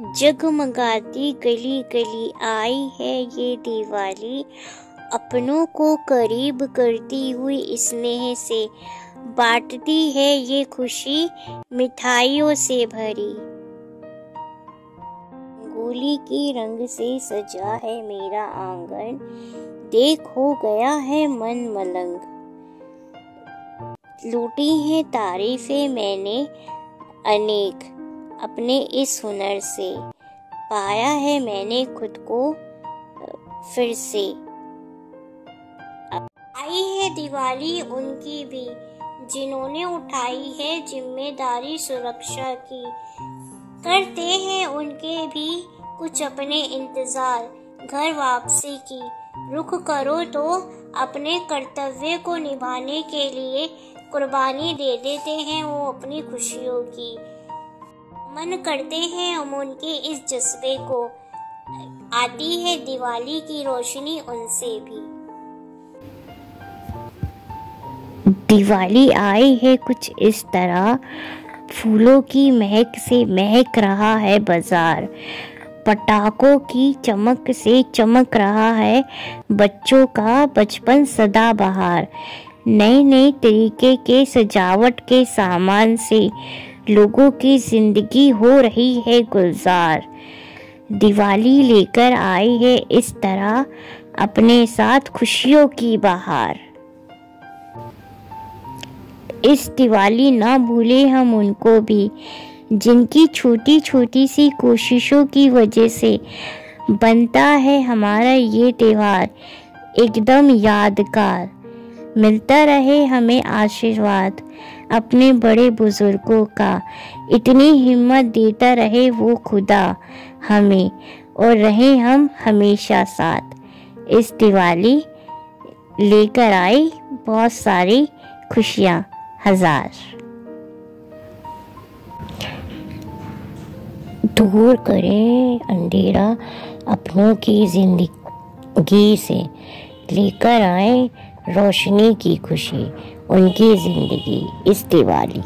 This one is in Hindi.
जगमगाती गली गली आई है ये दिवाली। अपनों को करीब करती हुई स्नेह से बांटती है ये खुशी मिठाइयों से भरी। गोली की रंग से सजा है मेरा आँगन। देख हो गया है मन मलंग। लूटी है तारीफें मैंने अनेक। अपने इस हुनर से। पाया है मैंने खुद को फिर से। आई है दिवाली उनकी भी, जिन्होंने उठाई है ज़िम्मेदारी सुरक्षा की। करते हैं उनके भी कुछ अपने इंतज़ार, घर वापसी की। रुख करो तो अपने कर्तव्य को निभाने के लिए कुर्बानी दे देते हैं वो अपनी खुशियों की। मन करते हैं हम उनके इस जज्बे को। आती है दिवाली की रोशनी उनसे भी। दिवाली आई है कुछ इस तरह। फूलों की महक से महक रहा है बाज़ार। पटाखों की चमक से चमक रहा है बच्चों का बचपन सदा बहार नए नए तरीके के सजावट के सामान से लोगों की ज़िंदगी हो रही है गुलजार। दिवाली लेकर आई है इस तरह अपने साथ खुशियों की बहार। इस दिवाली ना भूले हम उनको भी, जिनकी छोटी छोटी सी कोशिशों की वजह से बनता है हमारा ये त्यौहार, एकदम यादगार। मिलता रहे हमें आशीर्वाद अपने बड़े बुज़ुर्गों का। इतनी हिम्मत देता रहे वो खुदा हमें और रहे हम हमेशा साथ। इस दिवाली लेकर आई बहुत सारी खुशियाँ, हज़ार। दूर करें अंधेरा अपनों की ज़िंदगी से। लेकर आए रोशनी की खुशी उनकी ज़िंदगी इस दिवाली।